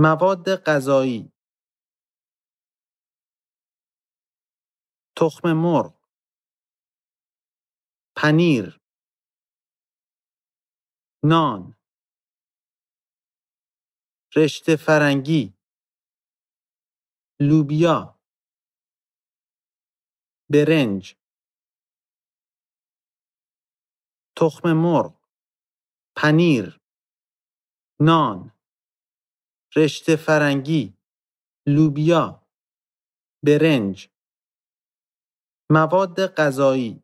مواد غذایی. تخم مرغ. پنیر. نان. رشته فرنگی. لوبیا. برنج. تخم مرغ. پنیر. نان. رشته فرنگی لوبیا برنج مواد غذایی.